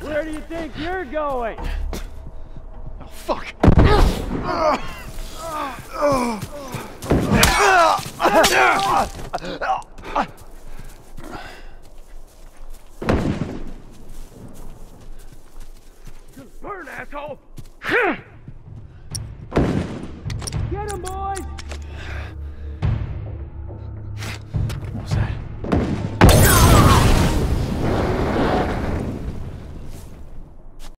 Where do you think you're going? Oh, fuck. Burn, asshole! Get him, boys!